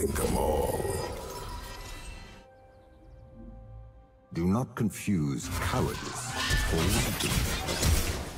think them all. Do not confuse cowardice or weakness.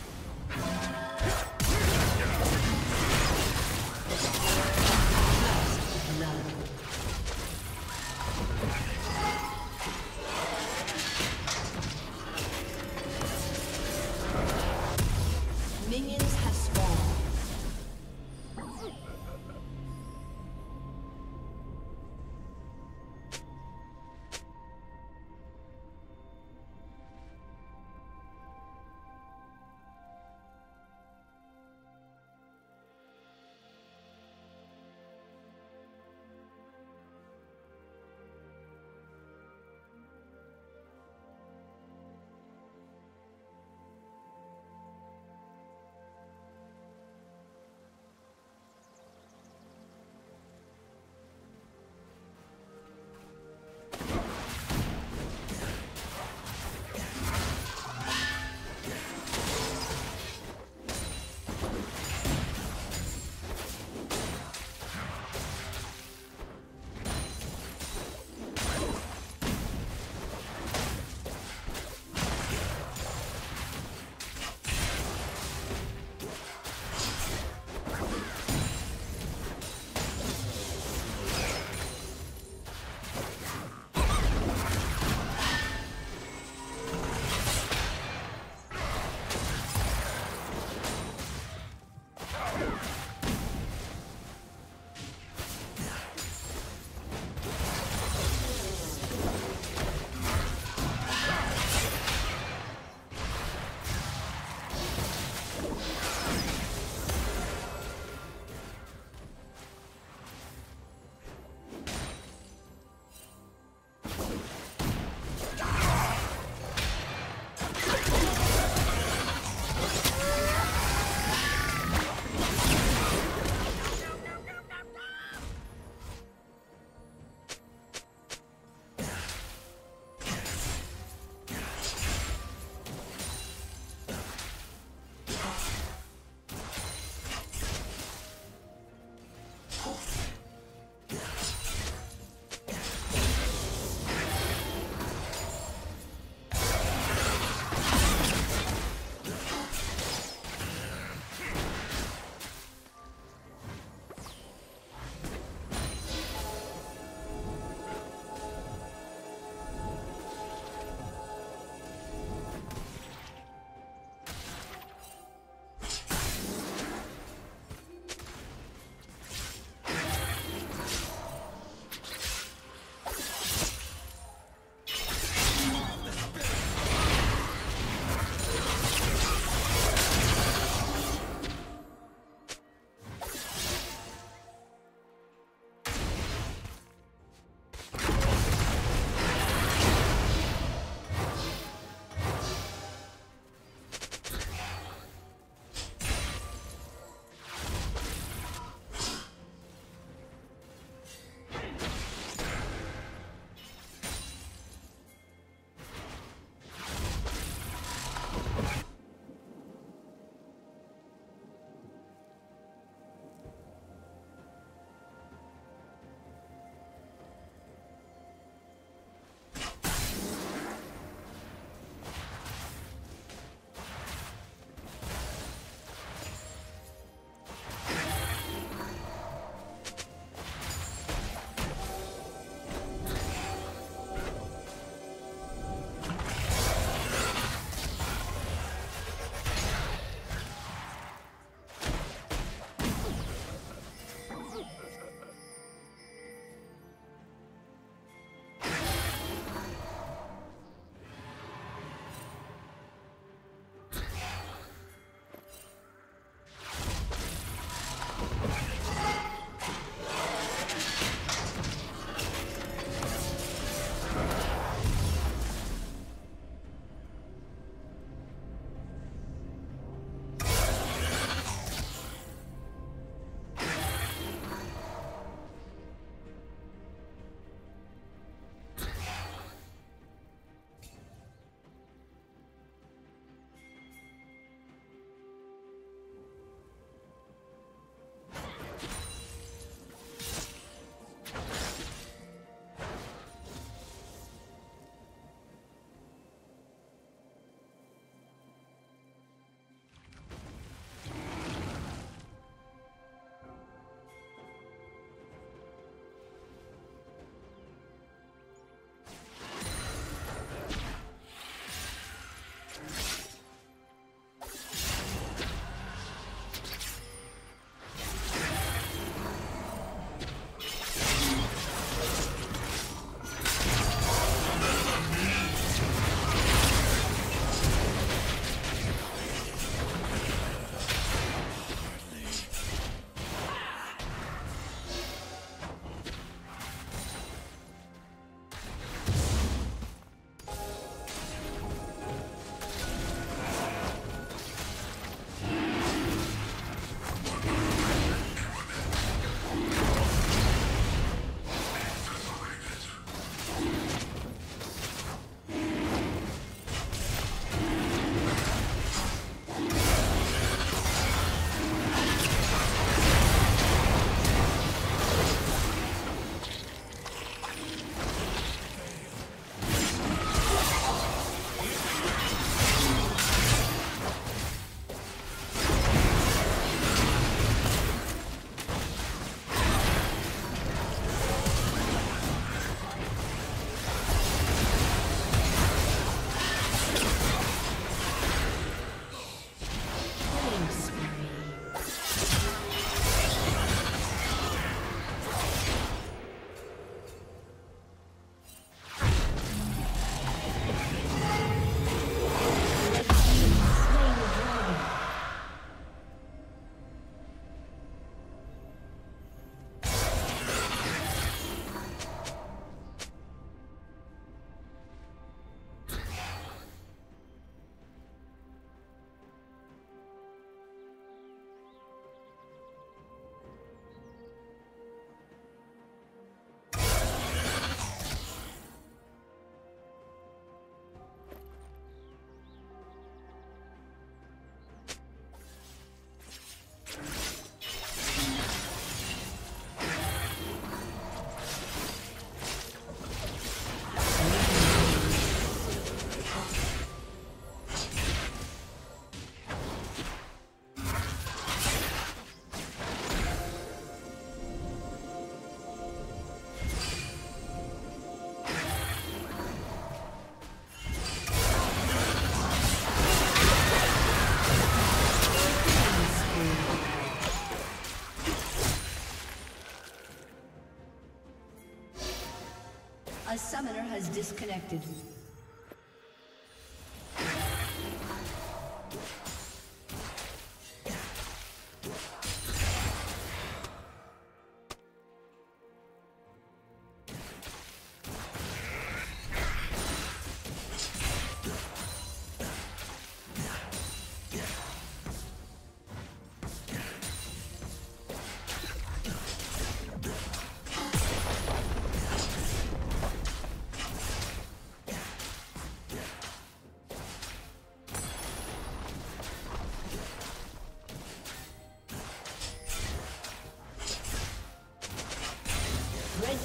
Has disconnected.